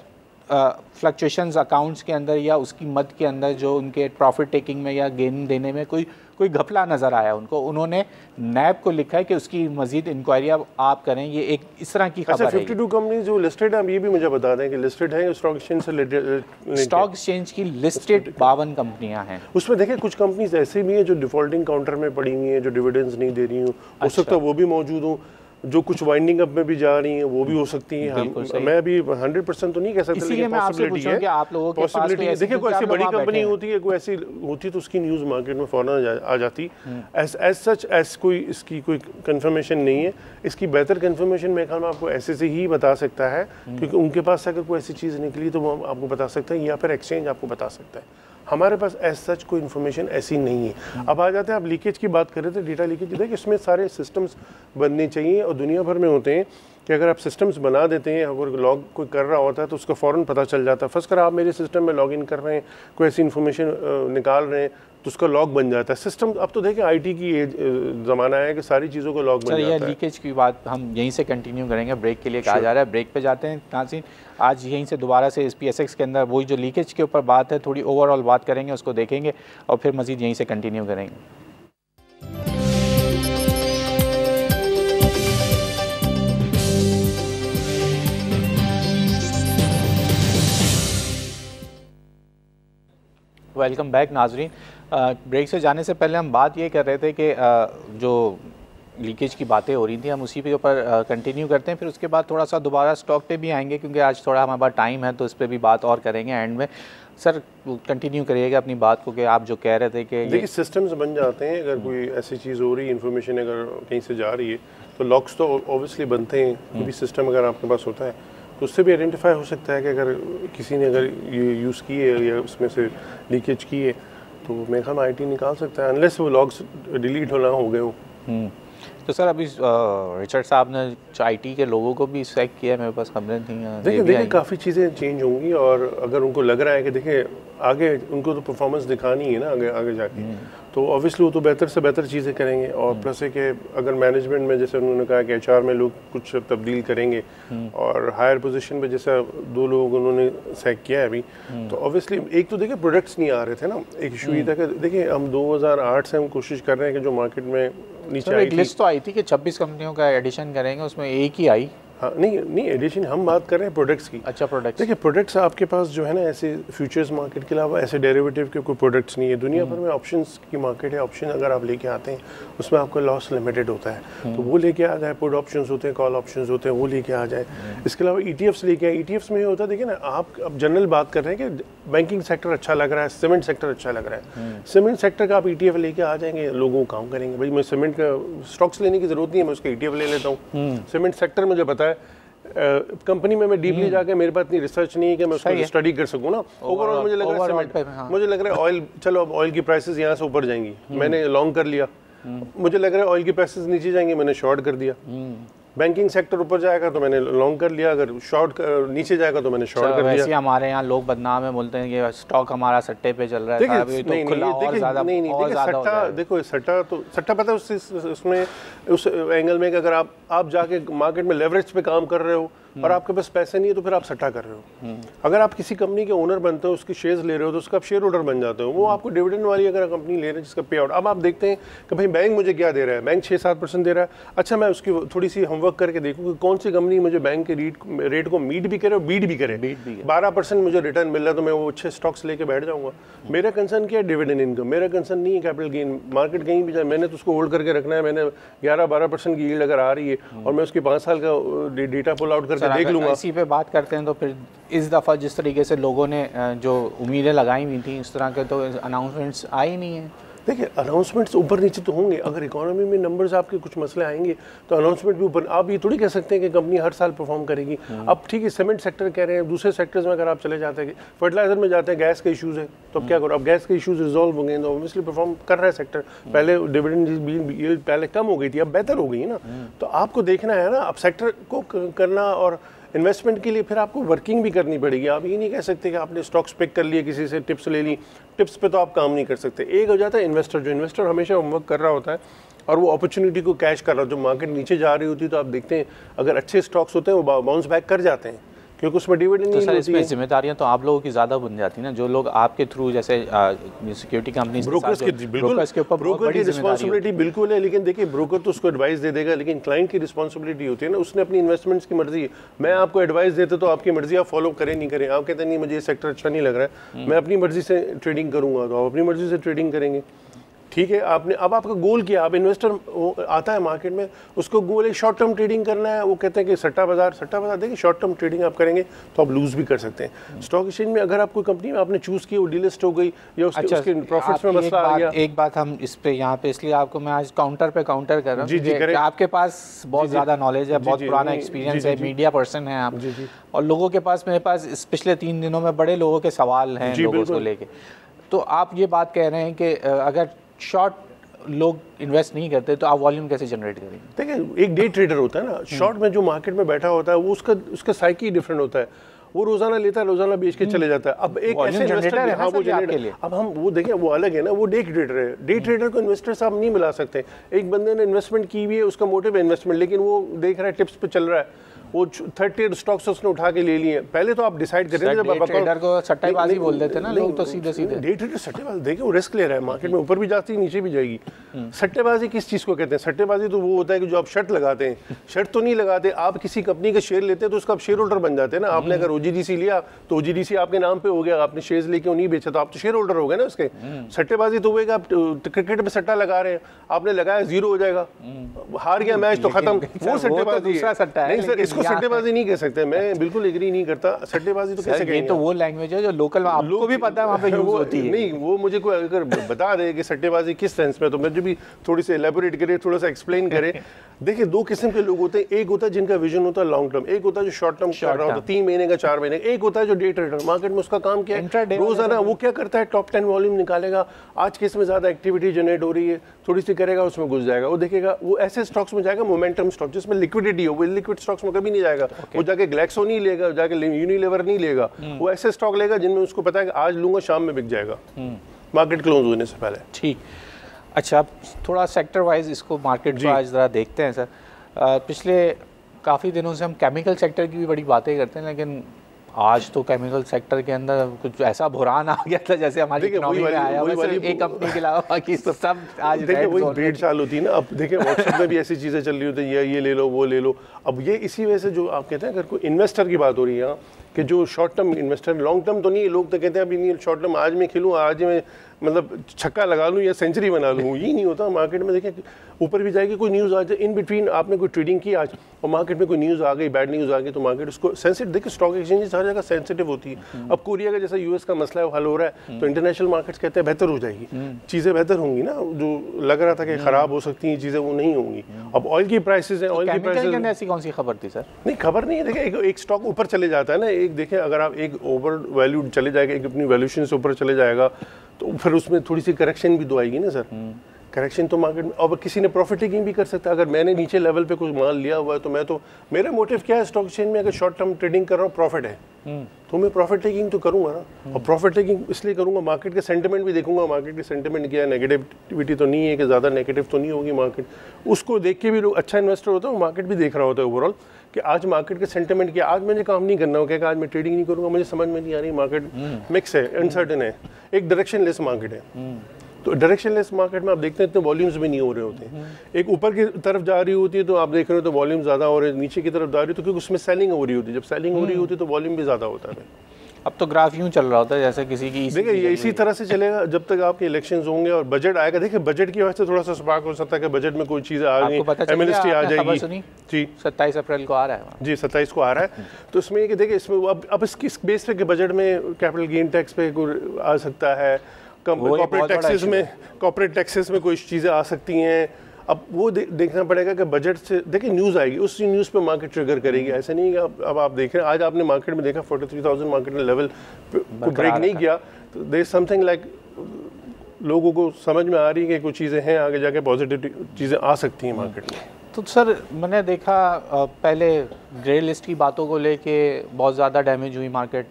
[SPEAKER 2] फ्लक्चुएशंस अकाउंट्स के अंदर या उसकी मद के अंदर जो उनके प्रॉफिट टेकिंग में या गेन देने में कोई कोई घपला नज़र आया उनको। उन्होंने नैब को लिखा है कि उसकी मजीद इंक्वायरी आप करें ये एक इस तरह की
[SPEAKER 3] अच्छा, खबर अच्छा, 52 कंपनी जो लिस्टेड है ये भी मुझे बता दें कि लिस्टेड है स्टॉक एक्सचेंज
[SPEAKER 2] से स्टॉक एक्सचेंज की लिस्टेड बावन कंपनियाँ हैं।
[SPEAKER 3] उसमें देखें कुछ कंपनीज़ ऐसी भी हैं जो डिफॉल्टिंग काउंटर में पड़ी हुई हैं जो डिविडेंस नहीं दे रही हूँ। हो सकता है अच्छा। वो भी मौजूद हूँ। जो कुछ वाइंडिंग अप में भी जा रही हैं वो भी हो सकती हैं। हम मैं अभी हंड्रेड परसेंट तो नहीं कह सकता
[SPEAKER 2] लेकिन पॉसिबिलिटी है आप लोगों के
[SPEAKER 3] पॉसिबिलिटी देखिए कोई ऐसी बड़ी कंपनी होती है कोई ऐसी होती तो उसकी न्यूज़ मार्केट में फ़ौरन आ जाती। एज एज सच एज कोई इसकी कोई कंफर्मेशन नहीं है। इसकी बेहतर कंफर्मेशन मेरे ख्याल में आपको ऐसे से ही बता सकता है हम्म। क्योंकि उनके पास अगर कोई ऐसी चीज़ निकली तो वो आपको बता सकते हैं या फिर एक्सचेंज आपको बता सकता है। हमारे पास एज सच कोई इन्फॉर्मेशन ऐसी नहीं है। अब आ जाते हैं, आप लीकेज की बात करें तो डेटा लीकेज देखिए इसमें सारे सिस्टम्स बनने चाहिए और दुनिया भर में होते हैं कि अगर आप सिस्टम्स बना देते हैं, अगर लॉग कोई कर रहा होता है तो उसका फ़ौरन पता चल जाता है। फ़र्स्ट कर आप मेरे सिस्टम में लॉग इन कर रहे हैं, कोई ऐसी इन्फॉर्मेशन निकाल रहे हैं तो उसका लॉक बन जाता है। सिस्टम अब तो देखिए आईटी की ज़माना है कि सारी चीज़ों को लॉग बन जाता है।
[SPEAKER 2] लीकेज की बात हम यहीं से कंटिन्यू करेंगे। ब्रेक के लिए कहा जा रहा है। ब्रेक पे जाते हैं नासिन आज यहीं से दोबारा से एस पी के अंदर वही जो लीकेज के ऊपर बात है थोड़ी ओवरऑल बात करेंगे उसको देखेंगे और फिर मज़ीद यहीं से कंटिन्यू करेंगे। वेलकम बैक नाजरीन। ब्रेक से जाने से पहले हम बात ये कर रहे थे कि जो लीकेज की बातें हो रही थी हम उसी के ऊपर कंटिन्यू करते हैं। फिर उसके बाद थोड़ा सा दोबारा स्टॉक पे भी आएँगे क्योंकि आज थोड़ा हमारे पास टाइम है तो इस पर भी बात और करेंगे एंड में। सर कंटिन्यू करिएगा अपनी बात को कि आप जो कह रहे थे कि
[SPEAKER 3] देखिए सिस्टम्स बन जाते हैं अगर कोई ऐसी चीज़ हो रही है इन्फॉर्मेशन अगर कहीं से जा रही है तो लॉक्स तो ऑब्वियसली बनते हैं कोई भी सिस्टम अगर आपके पास होता है तो उससे भी आइडेंटिफाई हो सकता है कि अगर किसी ने अगर ये यूज़ किए या उसमें से लीकेज किए तो मेरे ख्याल आई निकाल सकता है अनलेस वो लॉग्स डिलीट होना हो गए हो हम्म।
[SPEAKER 2] तो सर अभी रिचर्ड साहब ने आईटी के लोगों को भी चेक किया मेरे पास खबरें थी
[SPEAKER 3] देखिए देखिए काफ़ी चीज़ें चेंज होंगी और अगर उनको लग रहा है कि देखिए आगे उनको तो परफॉर्मेंस दिखानी है ना आगे आगे जाके हम्म। तो ऑब्वियसली वो तो बेहतर से बेहतर चीज़ें करेंगे और प्लस हम्म। है कि अगर मैनेजमेंट में जैसे उन्होंने कहा कि एचआर में लोग कुछ तब्दील करेंगे हम्म। और हायर पोजीशन पे जैसा दो लोग उन्होंने सेक किया है अभी तो ऑब्वियसली एक तो देखिए प्रोडक्ट्स नहीं आ रहे थे ना। एक इशू ये था कि देखिए हम 2008 से हम कोशिश कर रहे हैं कि जो मार्केट में नीचे
[SPEAKER 2] आई लिस्ट तो आई थी कि 26 कंपनियों का एडिशन करेंगे उसमें एक ही आई।
[SPEAKER 3] हाँ नहीं नहीं एडिशन हम बात कर रहे हैं प्रोडक्ट्स की।
[SPEAKER 2] अच्छा प्रोडक्ट्स
[SPEAKER 3] देखिए प्रोडक्ट्स आपके पास जो है ना ऐसे फ्यूचर्स मार्केट के अलावा ऐसे डेरिवेटिव के कोई प्रोडक्ट्स नहीं है। दुनिया भर में ऑप्शंस की मार्केट है। ऑप्शन अगर आप लेके आते हैं उसमें आपका लॉस लिमिटेड होता है। तो हम्म। वो लेके आ जाए पुट ऑप्शन होते हैं कॉल ऑप्शन होते हैं वो लेके आ जाए। हम्म। इसके अलावा ई e लेके आए। ई e में होता है देखिए ना आप अब जनरल बात कर रहे हैं कि बैंकिंग सेक्टर अच्छा लग रहा है सीमेंट सेक्टर अच्छा लग रहा है। सीमेंट हम्म। सेक्टर का आप ई e लेके आ जाएँगे लोगों को काम करेंगे। भाई मैं सीमेंट का स्टॉक्स लेने की ज़रूरत नहीं है मैं उसका ईटीएफ ले लेता हूँ। सीमेंट सेक्टर मुझे पता है कंपनी में मैं डीपली हम्म। जाके मेरे पास इतनी रिसर्च नहीं है कि मैं उसको स्टडी कर सकूँ ना ओवरऑल मुझे लग रहा है हाँ। मुझे लग रहा है ऑयल चलो अब ऑयल की प्राइसेस यहाँ से ऊपर जाएँगी हम्म। मैंने लॉन्ग कर लिया हम्म। मुझे लग रहा है ऑयल की प्राइसेस नीचे जाएँगी मैंने शॉर्ट कर दिया बैंकिंग सेक्टर ऊपर जाएगा तो मैंने लॉन्ग कर लिया अगर शॉर्ट नीचे जाएगा तो मैंने शॉर्ट कर लिया।
[SPEAKER 2] हमारे यहाँ लोग बदनाम है बोलते हैं कि स्टॉक हमारा सट्टे पे चल रहा है
[SPEAKER 3] देखिए तो नहीं नहीं नहीं सट्टा देखो सट्टा तो सट्टा पता है उसमें उस एंगल में अगर आप आप जाके मार्केट में लेवरेज पे काम कर रहे हो और आपके पास पैसे नहीं है तो फिर आप सट्टा कर रहे हो। अगर आप किसी कंपनी के ओनर बनते हो उसके शेयर्स ले रहे हो तो उसका आप शेयर होल्डर बन जाते हो। वो आपको डिविडेंड वाली अगर कंपनी ले रहे हैं जिसका पे आउट अब आप देखते हैं कि भाई बैंक मुझे क्या दे रहा है? बैंक छः सात परसेंट दे रहा है। अच्छा मैं उसकी थोड़ी सी होमवर्क करके देखूँ कि कौन सी कंपनी मुझे बैंक के रेट रेट को मीट भी करे और बीट भी करे। बारह परसेंट मुझे रिटर्न मिल रहा है तो मैं वो अच्छे स्टॉक्स लेके बैठ जाऊँगा। मेरा कंसर्न क्या है? डिविडेंड इनकम मेरा कंसर्न नहीं है कैपिटल गेन मार्केट कहीं भी जाए मैंने तो उसको होल्ड करके रखना है। मैंने ग्यारह बारह परसेंट की यील्ड अगर आ रही है और मैं उसकी पाँच साल का डेटा पुल आउट देख इसी
[SPEAKER 2] पे बात करते हैं तो फिर इस दफ़ा जिस तरीके से लोगों ने जो उम्मीदें लगाई हुई थी इस तरह के तो अनाउंसमेंट्स आए नहीं हैं।
[SPEAKER 3] देखिए अनाउंसमेंट्स ऊपर नीचे तो होंगे अगर इकोनॉमी में नंबर्स आपके कुछ मसले आएँगे तो अनाउंसमेंट भी ऊपर आप ये थोड़ी कह सकते हैं कि कंपनी हर साल परफॉर्म करेगी हम्म। अब ठीक है सीमेंट सेक्टर कह रहे हैं दूसरे सेक्टर्स में अगर आप चले जाते हैं फर्टिलाइज़र में जाते हैं गैस के इशूज़ है तो अब क्या करो अब गैस के इशूज़ रिजॉल्व हो गए तो ऑब्वियसली परफॉर्म कर रहा है सेक्टर हम्म। पहले डिविडेंड पहले कम हो गई थी अब बेहतर हो गई है ना हम्म। तो आपको देखना है ना अब सेक्टर को करना और इन्वेस्टमेंट के लिए फिर आपको वर्किंग भी करनी पड़ेगी। आप ये नहीं कह सकते कि आपने स्टॉक्स पिक कर लिए, किसी से टिप्स ले ली। टिप्स पे तो आप काम नहीं कर सकते। एक हो जाता है इन्वेस्टर जो इन्वेस्टर हमेशा होमवर्क कर रहा होता है और वो अपॉर्चुनिटी को कैश कर रहा हो। जो मार्केट नीचे जा रही होती है तो आप देखते हैं, अगर अच्छे स्टॉक्स होते हैं, वो बाउंस बैक कर जाते हैं। क्योंकि उसमें डिविडेंड
[SPEAKER 2] तो सर इसमें जिम्मेदारियाँ तो आप लोगों की ज़्यादा बन जाती ना जो लोग आपके थ्रू जैसे सिक्योरिटी कंपनी
[SPEAKER 3] ब्रोकर्स के बिल्कुल के ऊपर ब्रोकर की रिस्पांसिबिलिटी बिल्कुल है लेकिन देखिए ब्रोकर तो उसको एडवाइस दे देगा लेकिन क्लाइंट की रिस्पांसिबिलिटी होती है ना उसने अपनी इन्वेस्टमेंट्स की मर्ज़ी मैं आपको एडवाइस देते तो आपकी मर्ज़ी आप फॉलो करें नहीं करें। आप कहते नहीं मुझे ये सेक्टर अच्छा नहीं लग रहा है। हम्म। मैं अपनी मर्ज़ी से ट्रेडिंग करूँगा तो आप अपनी मर्ज़ी से ट्रेडिंग करेंगे। ठीक है आपने अब आपका गोल किया आप इन्वेस्टर आता है मार्केट में उसको गोल है शॉर्ट टर्म ट्रेडिंग करना है वो कहते हैं कि सट्टा बाज़ार सट्टा बाज़ार देखिए शॉर्ट टर्म ट्रेडिंग आप करेंगे तो आप लूज भी कर सकते हैं। स्टॉक एक्सचेंज में अगर आप कोई कंपनी में आपने चूज़ की वो डीलिस्ट हो गई या उसके, अच्छा, उसके प्रॉफिट्स में मसला आ गया।
[SPEAKER 2] एक बात हम इस पे यहाँ पे इसलिए आपको मैं आज काउंटर पे काउंटर कर रहा हूँ जी जी आपके पास बहुत ज़्यादा नॉलेज है बहुत पुराना एक्सपीरियंस है मीडिया पर्सन है आप। और लोगों के पास मेरे पास पिछले तीन दिनों में बड़े लोगों के सवाल हैं लोगों को लेके। तो आप ये बात कह रहे हैं कि अगर शॉर्ट लोग इन्वेस्ट नहीं करते तो आप वॉल्यूम कैसे जनरेट करेंगे?
[SPEAKER 3] देखिए एक डे ट्रेडर होता है ना शॉर्ट हम्म। में जो मार्केट में बैठा होता है वो उसका उसका साइकी डिफरेंट होता है। वो रोज़ाना लेता है रोज़ाना बेच के हम्म। चले जाता है। अब एक ऐसे इन्वेस्टर है हाँ वो जनरेटर अब हम वो देखें वो अलग है ना वो डे ट्रेडर है। डे ट्रेडर को इन्वेस्टर साहब नहीं मिला सकते। एक बंदे ने इन्वेस्टमेंट की हुई है उसका मोटिव है इन्वेस्टमेंट लेकिन वो देख रहा है टिप्स पे चल रहा है। वो थर्टी एट स्टॉक्स उसने उठा के ले लिए। पहले तो आप डिसाइड करें
[SPEAKER 2] जब ट्रेडर को सट्टेबाजी बोल देते ना लोग तो सीधे सीधे।
[SPEAKER 3] डे ट्रेडर सट्टेबाजी देखिए वो रिस्क ले रहा है मार्केट में ऊपर भी जाती है नीचे भी जाएगी। हम्म। सट्टेबाजी किस चीज़ को कहते हैं? सट्टेबाजी तो वो होता है कि जो आप शर्ट लगाते हैं शर्ट तो नहीं लगाते आप किसी कंपनी का शेयर लेते हैं तो उसका आप शेयर होल्डर बन जाते हैं ना। आपने अगर ओजीडीसी लिया तो ओजीडीसी आपके नाम पे हो गया आपने शेयर लेके नहीं बेचा तो आप तो शेयर होल्डर हो गए ना उसके। हम्म। सट्टेबाजी तो वो आप क्रिकेट में सट्टा लगा रहे हैं आपने लगाया ज़ीरो हो जाएगा। हम्म। हार गया मैच तो खत्म। वो तो सट्टेबाजी नहीं सर इसको सट्टेबाजी नहीं कह सकते मैं बिल्कुल एग्री नहीं करता। सट्टेबाजी तो कैसे
[SPEAKER 2] ये तो वो लैंग्वेज है जो लोकल आपको भी पता है वहाँ पे यूज़ होती है।
[SPEAKER 3] नहीं वो मुझे कोई अगर बता दे कि सट्टेबाजी किस सेंस में तो मुझे भी थोड़ी सी एलेबोरेट करे थोड़ा सा एक्सप्लेन करे। देखिए दो किस्म के लोग होते हैं। एक होता है जिनका विजन होता है लॉन्ग टर्म एक होता है जो शॉर्ट टर्म कर रहा होता है तीन महीने का चार महीने का एक होता है जो डे ट्रेडर मार्केट में उसका काम क्या है? रोज़ाना वो क्या करता है? टॉप टेन वॉल्यूम निकालेगा। आज किसमें ज़्यादा एक्टिविटी जनरेट हो रही है? थोड़ी सी करेगा उसमें घुस जाएगा। वो देखेगा वो ऐसे स्टॉक्स में जाएगा मोमेंटम स्टॉक जिसमें लिक्विडिटी हो वो लिक्विड स्टॉक्स में कभी नहीं जाएगा। Okay. वो जाके ग्लैक्सो नहीं लेगा जाके यूनिलेवर नहीं लेगा। हम्म। वो ऐसे स्टॉक लेगा जिनमें उसको पता है कि आज लूँगा शाम में बिक जाएगा। मार्केट हम्म। क्लोज होने से पहले।
[SPEAKER 2] ठीक। अच्छा आप थोड़ा सेक्टर वाइज इसको मार्केट को आज ज़रा देखते हैं सर पिछले काफ़ी दिनों से हम केमिकल सेक्टर की भी बड़ी बातें करते हैं लेकिन आज तो केमिकल सेक्टर के अंदर कुछ ऐसा बुरान आ गया था जैसे हमारी इकोनॉमी में आया वही सिर्फ़ एक कंपनी के अलावा बाकी सब आज
[SPEAKER 3] देखिए वही भीड़ चाल होती है ना अब देखिए व्हाट्सएप में भी ऐसी चीज़ें चल रही होती है ये ये ले लो वो ले लो। अब ये इसी वजह से जो आप कहते हैं अगर कोई इन्वेस्टर की बात हो रही है कि जो short term investor long term तो नहीं लोग तो कहते हैं अभी नहीं शॉर्ट टर्म आज मैं खेलूँ आज मैं मतलब छक्का लगा लूँ या सेंचुरी बना लूँ ये नहीं होता। मार्केट में देखें ऊपर भी जाएगी कोई न्यूज़ आ जाए इन बिटवीन आपने कोई ट्रेडिंग की आज और मार्केट में कोई न्यूज़ आ गई बैड न्यूज़ आ गई तो मार्केट उसको सेंसिटिव देखिए स्टॉक एक्सचेंज हर जगह सेंसिटिव होती है। अब कोरिया का जैसा यूएस का मसला है हल हो रहा है तो इंटरनेशनल मार्केट्स कहते हैं बेहतर हो जाएगी। चीज़ें बेहतर होंगी ना जो लग रहा था कि ख़राब हो सकती हैं चीज़ें वो नहीं होंगी। अब ऑयल की प्राइसेस हैं ऑयल की प्राइसेस
[SPEAKER 2] ऐसी कौन सी खबर थी सर?
[SPEAKER 3] नहीं खबर नहीं है। देखिए एक स्टॉक ऊपर चले जाता है ना एक देखें अगर आप एक ओवर वैल्यू चले जाएगा एक अपनी वैल्यूशन से ऊपर चले जाएगा तो फिर उसमें थोड़ी सी करेक्शन भी दो आएगी ना सर करेक्शन तो मार्केट में अब किसी ने प्रॉफिट टेकिंग भी कर सकता है। अगर मैंने नीचे लेवल पे कुछ माल लिया हुआ है तो मैं तो मेरा मोटिव क्या है स्टॉक एक्सचेंज में? अगर शॉर्ट टर्म ट्रेडिंग कर रहा हूँ प्रॉफिट है। हम्म। तो मैं प्रॉफिट टेकिंग तो करूँगा ना। और प्रॉफिट टेकिंग इसलिए करूँगा मार्केट के सेंटिमेंट भी देखूँगा। मार्केट के सेंटिमेंट क्या है? नेगेटिविटी तो नहीं है कि ज़्यादा नेगेटिव तो नहीं होगी मार्केट उसको देख के भी लोग अच्छा इन्वेस्टर होता है वो मार्केट भी देख रहा होता है ओवरऑल कि आज मार्केट के सेंटिमेंट क्या आज मैंने काम नहीं करना हो क्या आज मैं ट्रेडिंग नहीं करूँगा मुझे समझ में नहीं आ रही मार्केट मिक्स हम्म। है अनसर्टन है। एक डायरेक्शन लेस मार्केट है। हम्म। तो डायरेक्शन लेस मार्केट में आप देखते हैं इतने वॉल्यूम्स भी नहीं हो रहे होते। एक ऊपर की तरफ़ जा रही होती है तो आप देख रहे हो तो वॉल्यूम ज़्यादा हो रहे हैं नीचे की तरफ़ जा रही है तो क्योंकि उसमें सेलिंग हो रही होती है। जब सेलिंग हो रही होती है तो वॉल्यूम भी ज़्यादा होता है।
[SPEAKER 2] अब तो ग्राफ यूँ चल रहा होता है जैसे किसी की
[SPEAKER 3] देखिए ये इसी तरह से चलेगा जब तक आपके इलेक्शंस होंगे और बजट आएगा। देखिए बजट की वजह से थोड़ा सा स्पार्क हो सकता है कि बजट में कोई चीज़ आ गई एमएनएसटी आ जाएगी।
[SPEAKER 2] जी। सत्ताईस अप्रैल को आ रहा है
[SPEAKER 3] जी सत्ताईस को आ रहा है। तो इसमें कि देखिए इसमें अब अब इसकी बेस पे बजट में कैपिटल गेन टैक्स पे आ सकता है। कॉपरेट टैक्सेस में कॉपरेट टैक्सेस में कोई चीज़ें आ सकती हैं। अब वो दे, देखना पड़ेगा कि बजट से देखिए न्यूज़ आएगी उस न्यूज़ पे मार्केट ट्रिगर करेगी ऐसा नहीं है कि अब आप देख रहे हैं आज आपने मार्केट में देखा फोर्टी थ्री थाउज़ेंड मार्केट ने लेवल को ब्रेक नहीं किया तो दे समथिंग लाइक लोगों को समझ में आ रही है कि कुछ चीज़ें हैं आगे जाके पॉजिटिव चीज़ें आ सकती हैं मार्केट में।
[SPEAKER 2] तो सर मैंने देखा पहले ग्रे लिस्ट की बातों को लेके बहुत ज़्यादा डैमेज हुई मार्केट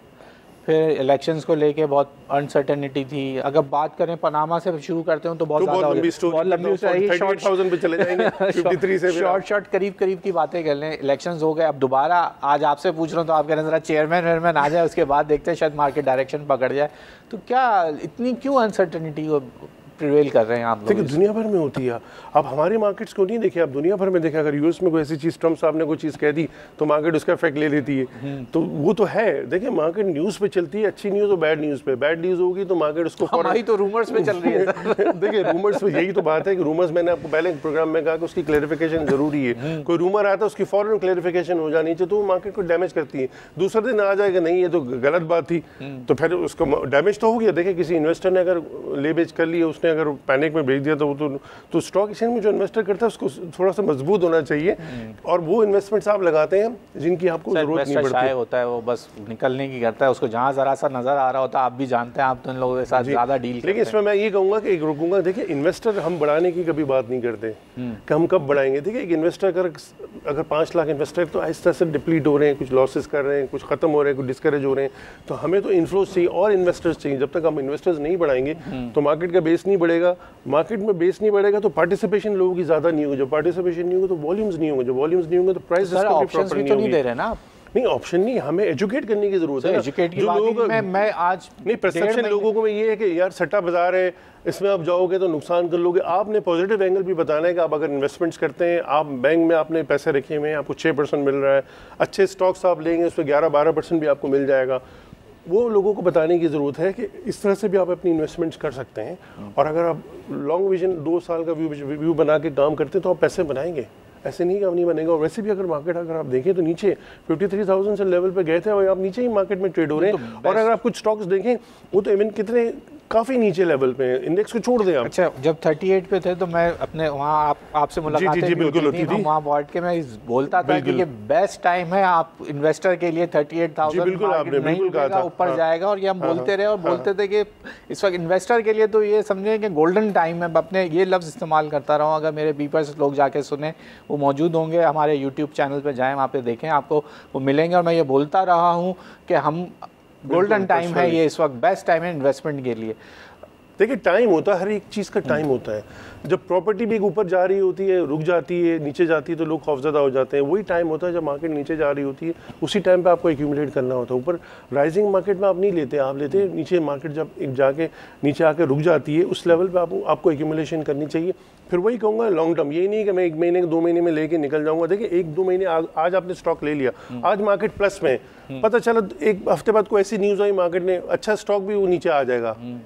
[SPEAKER 2] फिर इलेक्शंस को लेके बहुत अनसर्टेनिटी थी। अगर बात करें पनामा से शुरू करते हो तो बहुत
[SPEAKER 3] तो
[SPEAKER 2] ज़्यादा
[SPEAKER 3] बहुत लंबी शॉर्ट पे चले जाएँगे 53 से
[SPEAKER 2] शॉर्ट शॉर्ट करीब करीब की बातें कर लें। इलेक्शन हो गए अब दोबारा आज आपसे पूछ रहा हूँ तो आप कह रहे हैं ज़रा चेयरमैन वेयरमैन आ जाए उसके बाद देखते हैं शायद मार्केट डायरेक्शन पकड़ जाए। तो क्या इतनी क्यों अनसर्टेनिटी प्रिवेल कर रहे हैं आप
[SPEAKER 3] देखिए दुनिया भर में होती है। अब हमारे मार्केट्स को नहीं देखे आप दुनिया भर में देखे अगर यूएस में कोई ऐसी चीज़ ट्रंप साहब ने कोई चीज़ कह दी तो मार्केट उसका इफ़ेक्ट ले लेती है। हम्म। तो वो तो है। देखिए मार्केट न्यूज़ पे चलती है अच्छी न्यूज़ और बैड न्यूज़ पे। बैड न्यूज़ होगी तो मार्केट उसको
[SPEAKER 2] हमारी तो रूमर्स पे चल रही है
[SPEAKER 3] देखिए रूमर्स पे यही तो बात है कि रूमर्स मैंने आपको पहले प्रोग्राम में कहा कि उसकी क्लेरिफिकेशन ज़रूरी है। हम्म। कोई रूमर आता है उसकी फॉरन क्लेरिफिकेशन हो जानी चाहिए तो वो मार्केट को डैमेज करती है। दूसरा दिन आ जाएगा नहीं ये तो गलत बात थी। हम्म। तो फिर उसको डैमेज तो हो गया। देखिए किसी इन्वेस्टर ने अगर ले बेच कर लिया उसने अगर पैनिक में भेज दिया तो वो तो तो स्टॉक एक्सचेंज में जो इन्वेस्टर करता है उसको थोड़ा सा मज़बूत होना चाहिए। और वो इन्वेस्टमेंट्स आप लगाते हैं जिनकी आपको ज़रूरत नहीं पड़ती।
[SPEAKER 2] होता है वो बस निकलने की करता है उसको जहाँ जरा सा नज़र आ रहा होता है आप भी जानते हैं आप तो इन लोगों के साथ ज़्यादा डील
[SPEAKER 3] लेकिन इसमें मैं ये कहूँगा कि एक रुकूँगा देखिए इन्वेस्टर हम बढ़ाने की कभी बात नहीं करते हम्म। कि हम कब बढ़ाएँगे। देखिए एक इन्वेस्टर अगर अगर पाँच लाख इन्वेस्टर तो आहिस्ता से डिप्लीट हो रहे हैं कुछ लॉसेस कर रहे हैं कुछ खत्म हो रहे हैं कुछ डिस्करेज हो रहे हैं। तो हमें तो इन्फ्लोज चाहिए और इन्वेस्टर्स चाहिए। जब तक हम इन्वेस्टर्स नहीं बढ़ाएँगे हम्म। तो मार्केट का बेस नहीं बढ़ेगा मार्केट में बेस नहीं बढ़ेगा तो पार्टिसिपेशन लोगों की ज़्यादा नहीं होगी। जो पार्टिसिपेशन नहीं होगा तो वॉल्यूम्स नहीं होंगे। जो वॉल्यूम्स नहीं होंगे तो प्राइस
[SPEAKER 2] ऑप्शंस भी तो नहीं दे रहे ना
[SPEAKER 3] नहीं ऑप्शन नहीं हमें एजुकेट करने की ज़रूरत है।
[SPEAKER 2] एजुकेट की बात को मैं मैं आज
[SPEAKER 3] नहीं परसेप्शन लोगों को ये है कि यार सट्टा बाज़ार है इसमें आप जाओगे तो नुकसान कर लोगे। आपने पॉजिटिव एंगल भी बताना है कि आप अगर इन्वेस्टमेंट्स करते हैं आप बैंक में आपने पैसे रखे हुए हैं आपको छः परसेंट मिल रहा है अच्छे स्टॉक्स आप लेंगे उस पर ग्यारह बारह परसेंट भी आपको मिल जाएगा। वो लोगों को बताने की ज़रूरत है कि इस तरह से भी आप अपनी इन्वेस्टमेंट्स कर सकते हैं। और अगर आप लॉन्ग विजन दो साल का व्यू व्यू बना के काम करते हैं तो आप पैसे बनाएँगे। ऐसे नहीं कि आप नहीं बनेगा। और वैसे भी अगर मार्केट अगर आप देखें तो नीचे 53,000 से लेवल पे गए थे और आप नीचे ही मार्केट में ट्रेड हो रहे हैं। तो और अगर आप कुछ स्टॉक्स देखें वो तो इवन कितने काफ़ी नीचे लेवल पे इंडेक्स को छोड़ दें आप।
[SPEAKER 2] अच्छा जब 38 पे थे तो मैं अपने वहाँ आप आपसे मुलाकात जी, जी, जी, बिल्कुल होती थी। वहाँ बोर्ड के मैं बोलता था कि ये बेस्ट टाइम है आप इन्वेस्टर के लिए 38,000 बिल्कुल आपने बिल्कुल कहा था। ऊपर हाँ, जाएगा और ये हम हाँ, बोलते हाँ, रहे और बोलते थे कि इस वक्त इन्वेस्टर के लिए तो ये समझे कि गोल्डन टाइम है अपने ये लफ्ज़ इस्तेमाल करता रहा। हूँ अगर मेरे पीपर्स लोग जाके सुने वो मौजूद होंगे हमारे यूट्यूब चैनल पर जाएँ वहाँ पे देखें आपको वो मिलेंगे और मैं ये बोलता रहा हूँ कि हम गोल्डन टाइम है ये इस वक्त बेस्ट टाइम है इन्वेस्टमेंट के लिए।
[SPEAKER 3] देखिए टाइम होता है हर एक चीज़ का टाइम होता है। जब प्रॉपर्टी भी ऊपर जा रही होती है रुक जाती है नीचे जाती है तो लोग खौफजदा हो जाते हैं। वही टाइम होता है जब मार्केट नीचे जा रही होती है उसी टाइम पे आपको एक्यूमुलेट करना होता है। ऊपर राइजिंग मार्केट में आप नहीं लेते आप लेते नीचे मार्केट जब एक जाके नीचे आके रुक जाती है उस लेवल पर आप, आपको एक्यूमुलेशन करनी चाहिए। फिर वही कहूँगा लॉन्ग टर्म ये नहीं कि मैं एक महीने दो महीने में लेके निकल जाऊँगा। देखिए एक दो महीने आज आपने स्टॉक ले लिया। हम्म। आज मार्केट प्लस में हम्म। पता चला एक हफ़्ते बाद कोई ऐसी न्यूज़ आई मार्केट ने अच्छा स्टॉक भी वो नीचे आ जाएगा। हम्म।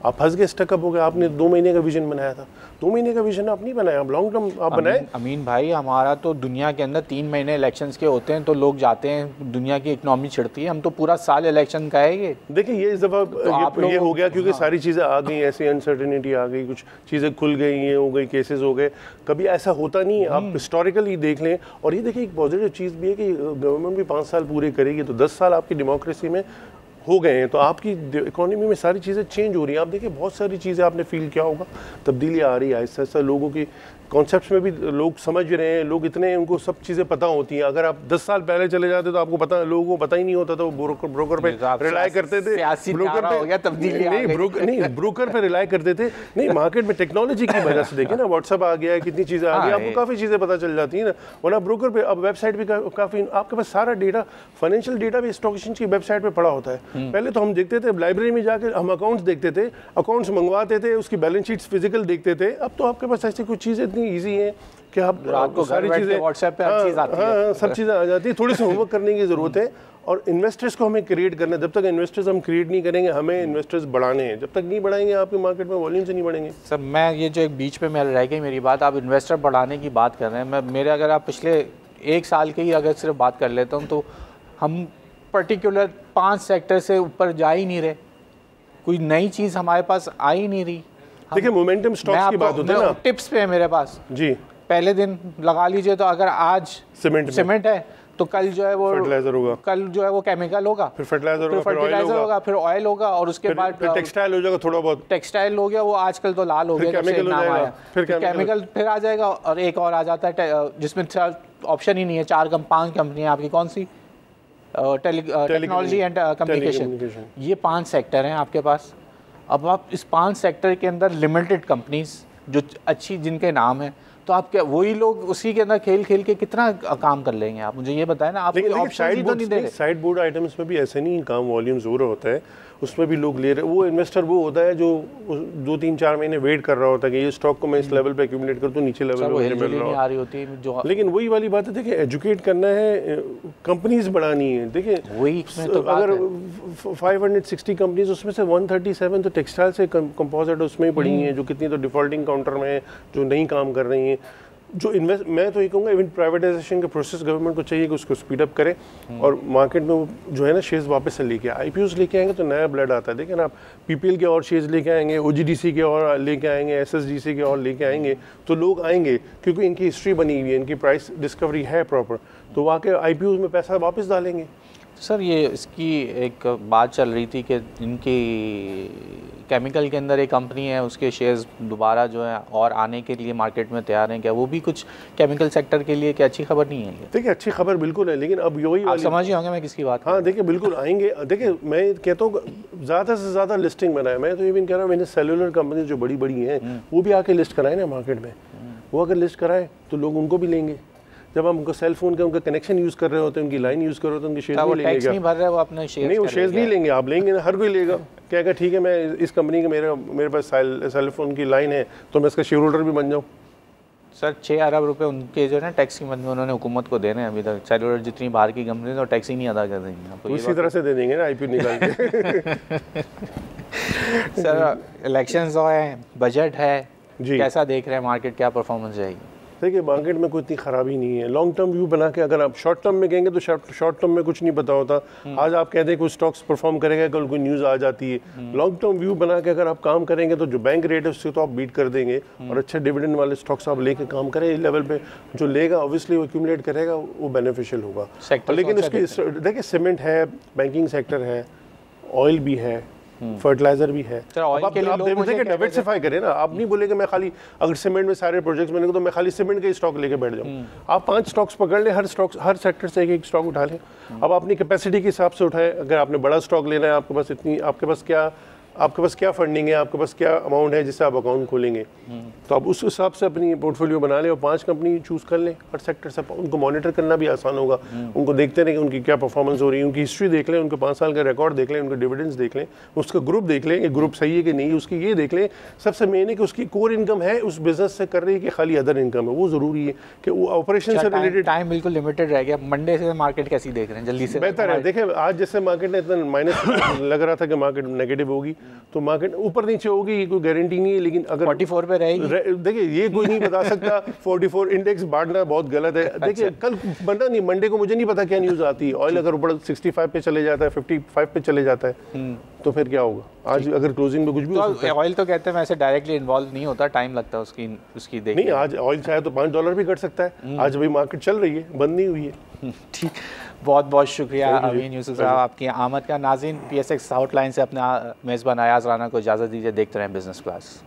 [SPEAKER 3] आप फंस गए स्टकअप हो गए। आपने दो महीने का विजन बनाया था। दो महीने का विजन आप नहीं बनाया। आप लॉन्ग टर्म आप बनाए।
[SPEAKER 2] अमीन भाई हमारा तो दुनिया के अंदर तीन महीने इलेक्शंस के होते हैं तो लोग जाते हैं दुनिया की इकोनॉमी छिड़ती है। हम तो पूरा साल इलेक्शन का है ये।
[SPEAKER 3] देखिए ये इस दफ़ा तो ये, ये हो गया क्योंकि हाँ। सारी चीज़ें आ गई ऐसी अनसर्टिनिटी आ गई कुछ चीज़ें खुल गई ये हो गई केसेस हो गए। कभी ऐसा होता नहीं आप हिस्टोरिकली हम्म। देख लें। और ये देखिए एक पॉजिटिव चीज़ भी है कि गवर्नमेंट भी पाँच साल पूरे करेगी तो दस साल आपकी डेमोक्रेसी में हो गए हैं तो आपकी इकोनॉमी में सारी चीज़ें चेंज हो रही हैं। आप देखिए बहुत सारी चीज़ें आपने फील किया होगा। तब्दीली आ रही है ऐसा ऐसा लोगों की कॉन्सेप्ट में भी लोग समझ रहे हैं लोग इतने उनको सब चीज़ें पता होती हैं। अगर आप 10 साल पहले चले जाते तो आपको पता लोगों को पता ही नहीं होता था वो ब्रोकर ब्रोकर पे रिलाई करते थे।
[SPEAKER 2] ब्रोकर पे तब्दीली
[SPEAKER 3] नहीं ब्रोकर नहीं ब्रोकर पे रिलाई करते थे। नहीं मार्केट में टेक्नोलॉजी की वजह से देखिए ना व्हाट्सअप आ गया है कितनी चीज़ें आ गई हाँ, आपको काफ़ी चीज़ें पता चल जाती है ना। वरना ब्रोकर पे अब वेबसाइट भी काफ़ी आपके पास सारा डेटा फाइनेंशियल डेटा भी स्टॉक एक्सचेंज की वेबसाइट पर पड़ा होता है। पहले तो हम देखते थे लाइब्रेरी में जाकर हम अकाउंट्स देखते थे अकाउंट्स मंगवाते थे उसकी बैलेंस शीट्स फ़िज़िकल देखते थे। अब तो आपके पास ऐसी कुछ चीज़ें इतनी ईजी हैं कि आप रात को सारी चीज़ें व्हाट्सएप पे हर चीज़ आती हाँ, है हाँ, सब चीज़ें आ जाती है। थोड़ी सी होमवर्क करने की ज़रूरत है। और इन्वेस्टर्स को हमें क्रिएट करना है। जब तक इन्वेस्टर्स हम क्रिएट नहीं करेंगे हमें इन्वेस्टर्स बढ़ाने हैं। जब तक नहीं बढ़ाएँगे आपके मार्केट में वॉल्यूम से नहीं बढ़ेंगे।
[SPEAKER 2] सर मैं ये जो एक बीच पे मैं रह गई मेरी बात आप इन्वेस्टर बढ़ाने की बात कर रहे हैं। मैं मेरे अगर आप पिछले एक साल की ही अगर सिर्फ़ बात कर लेता हूँ तो हम पर्टिकुलर पाँच सेक्टर से ऊपर जा ही नहीं रहे। कोई नई चीज़ हमारे पास आ ही नहीं रही।
[SPEAKER 3] देखिए मोमेंटम स्टॉक्स की बात होती है ना।
[SPEAKER 2] टिप्स पे है मेरे पास।
[SPEAKER 3] जी।
[SPEAKER 2] पहले दिन लगा लीजिए तो अगर आज
[SPEAKER 3] सीमेंट
[SPEAKER 2] सीमेंट है तो कल जो है वो
[SPEAKER 3] फर्टिलाइज़र होगा।
[SPEAKER 2] कल जो है वो केमिकल होगा।
[SPEAKER 3] फिर फर्टिलाइज़र होगा
[SPEAKER 2] फर्टिलाइज़र
[SPEAKER 3] होगा।
[SPEAKER 2] फिर ऑयल होगा और उसके बाद
[SPEAKER 3] टेक्सटाइल हो जाएगा थोड़ा बहुत।
[SPEAKER 2] टेक्सटाइल हो गया वो आजकल तो लाल हो गया
[SPEAKER 3] chemical हो
[SPEAKER 2] नाम
[SPEAKER 3] जाएगा,
[SPEAKER 2] आया।
[SPEAKER 3] फिर
[SPEAKER 2] फिर केमिकल फिर आ जाएगा और एक और आ जाता है जिसमें ऑप्शन ही नहीं है चार कम पाँच कंपनियाँ आपकी कौन सी? टेक्नोलॉजी एंड कम्युनिकेशन ये पाँच सेक्टर हैं आपके पास। अब आप इस पाँच सेक्टर के अंदर लिमिटेड कंपनीज़ जो अच्छी जिनके नाम हैं तो आप क्या वही लोग उसी के अंदर खेल खेल के कितना काम कर लेंगे आप? मुझे ये बताएँ ना आप
[SPEAKER 3] साइड बोर्ड आइटम्स में भी ऐसे नहीं काम वॉल्यूम ज़ोर होता है। उसमें भी लोग ले रहे वो इन्वेस्टर वो होता है जो दो तीन चार महीने वेट कर रहा होता है कि ये स्टॉक को मैं इस लेवल पे एक्यूमुलेट कर दूँ नीचे लेवल पे मिल रहा
[SPEAKER 2] आ रही होती जो
[SPEAKER 3] लेकिन वही वाली बात है देखिए एजुकेट करना है कंपनीज़ बढ़ानी है देखिए
[SPEAKER 2] वही तो
[SPEAKER 3] अगर
[SPEAKER 2] है।
[SPEAKER 3] 560 कंपनीज़ उसमें से 137 तो टेक्सटाइल से कंपोजिट उसमें ही पड़ी
[SPEAKER 2] हम्म।
[SPEAKER 3] हैं जो कितनी तो डिफॉल्टिंग काउंटर में जो नहीं काम कर रही हैं जो इन्वेस्ट मैं तो ये कहूँगा इवन प्राइवेटाइजेशन का प्रोसेस गवर्नमेंट को चाहिए कि उसको स्पीड अप करे
[SPEAKER 2] हम्म।
[SPEAKER 3] और मार्केट में वो जो है ना शेयर्स वापस से लेके आई पी लेके आएँगे तो नया ब्लड आता है। देखिए ना आप पीपीएल के और शेयर्स लेके आएँगे ओ के और लेके आएँगे एस के और लेके आएँगे तो लोग आएँगे क्योंकि इनकी हिस्ट्री बनी हुई है इनकी प्राइस डिस्कवरी है प्रॉपर तो वहाँ के आई में पैसा वापस डालेंगे।
[SPEAKER 2] सर ये इसकी एक बात चल रही थी कि इनकी केमिकल के अंदर एक कंपनी है उसके शेयर्स दोबारा जो है और आने के लिए मार्केट में तैयार हैं क्या? वो भी कुछ केमिकल सेक्टर के लिए क्या अच्छी खबर नहीं है
[SPEAKER 3] देखिए अच्छी खबर बिल्कुल है लेकिन अब यही
[SPEAKER 2] आप समझ ही होंगे मैं किसकी बात
[SPEAKER 3] हाँ देखिए बिल्कुल आएँगे। देखिए मैं कहता हूँ ज़्यादा से ज़्यादा लिस्टिंग बनाए मैं तो ये भी कह रहा हूँ मैंने सेलुलर कंपनी जो बड़ी बड़ी हैं वो भी आके लिस्ट कराए ना मार्केट में। वो अगर लिस्ट कराए तो लोग उनको भी लेंगे। जब हम उनको सेल फ़ोन का उनका कनेक्शन यूज़ कर रहे होते हैं उनकी लाइन यूज़ कर रहे होते हैं उनके शेयर नहीं लेंगे।
[SPEAKER 2] नहीं भर रहे वो अपने शेयर
[SPEAKER 3] नहीं वो शेयर्स नहीं लेंगे। आप लेंगे ना हर कोई लेगा। कहेगा ठीक है मैं इस कंपनी के मेरे मेरे पास सेल फ़ोन की लाइन है तो मैं इसका शेयर होल्डर भी बन जाऊँ।
[SPEAKER 2] सर छः अरब रुपए उनके जो है ना टैक्स की मद में उन्होंने हुकूमत को देने हैं अभी तक। सेलुलर जितनी बाहर की कंपनी तो टैक्स ही नहीं अदा कर देंगी आपको
[SPEAKER 3] इसी तरह से दे देंगे ना आई निकाल के।
[SPEAKER 2] सर इलेक्शंस हैं बजट है
[SPEAKER 3] जी।
[SPEAKER 2] कैसा देख रहे हैं मार्केट क्या परफॉर्मेंस रहेगी
[SPEAKER 3] देखिए मार्केट में कोई इतनी खराबी नहीं है। लॉन्ग टर्म व्यू बना के अगर आप शॉर्ट टर्म में कहेंगे तो शॉर्ट टर्म में कुछ नहीं पता होता। आज आप कहते हैं कोई स्टॉक्स परफॉर्म करेगा कल कोई न्यूज़ आ जाती है। लॉन्ग टर्म व्यू बना के अगर आप काम करेंगे तो जो बैंक रेट है उससे तो आप बीट कर देंगे। और अच्छे डिविडेंड वाले स्टॉक्स आप लेके काम करें इस लेवल पे। जो लेगा ऑब्वियसली वो एक्यूमुलेट करेगा वो बेनिफिशियल होगा। लेकिन
[SPEAKER 2] कौन
[SPEAKER 3] उसकी देखिए सीमेंट है बैंकिंग सेक्टर है ऑयल भी है। फर्टिलाइज़र भी है। आप- डाइवर्सिफाई करें ना आप नहीं बोलेंगे मैं खाली अगर सीमेंट में सारे प्रोजेक्ट्स बनेंगे तो मैं खाली सीमेंट के स्टॉक लेके बैठ जाऊँ। आप पाँच स्टॉक्स पकड़ लें हर स्टॉक हर सेक्टर से एक एक स्टॉक उठा लें। अब अपनी कैपेसिटी के हिसाब से उठाएँ अगर आपने बड़ा स्टॉक लेना है आपके पास इतनी आपके पास क्या आपके पास क्या फंडिंग है? आपके पास क्या अमाउंट है जिससे आप अकाउंट खोलेंगे? तो आप उस हिसाब से अपनी पोर्टफोलियो बना लें और पाँच कंपनी चूज़ कर लें। हर सेक्टर से उनको मॉनिटर करना भी आसान होगा। उनको देखते रहें कि उनकी क्या परफॉर्मेंस हो रही है उनकी हिस्ट्री देख लें उनके पाँच साल का रिकॉर्ड देख लें उनके डिविडेंड्स देख लें उसका ग्रुप देख लें कि ग्रुप सही है कि नहीं उसकी ये देख लें। सबसे मेन है कि उसकी कोर इनकम है उस बिज़नेस से कर रही है कि खाली अदर इनकम है। वो ज़रूरी है कि वो ऑपरेशन से रिलेटेड
[SPEAKER 2] टाइम बिल्कुल लिमिटेड रह गया। मंडे से मार्केट कैसी देख रहे हैं? जल्दी से
[SPEAKER 3] बेहतर है। देखें आज जैसे मार्केट ने इतना माइनस लग रहा था कि मार्केट नेगेटिव होगी। तो मार्केट ऊपर नीचे होगी ये कोई गारंटी नहीं है लेकिन अगर
[SPEAKER 2] 44 पे रहेगी।
[SPEAKER 3] रहे- देखिए ये कोई नहीं बता सकता 44 इंडेक्स बांटना बहुत गलत है। देखिए कल बनना नहीं मंडे को मुझे नहीं पता क्या न्यूज़ आती है। ऑयल अगर ऊपर 65 पे चले जाता है 55 पे चले जाता है तो फिर क्या होगा? आज अगर क्लोजिंग में कुछ भी हो
[SPEAKER 2] तो ऑयल तो कहते हैं वैसे डायरेक्टली इन्वॉल्व नहीं होता टाइम लगता है उसकी उसकी देख
[SPEAKER 3] नहीं आज ऑयल चाहे तो पाँच डॉलर भी घट सकता है। आज अभी मार्केट चल रही है बंद नहीं हुई है।
[SPEAKER 2] ठीक। बहुत बहुत शुक्रिया
[SPEAKER 3] अवीन.
[SPEAKER 2] अमीन यूसुफ साहब आपकी आमद का। नाजिन P S X south outline से अपना मेज़बान अयाज राना को इजाज़त दीजिए। देखते रहें बिज़नेस क्लास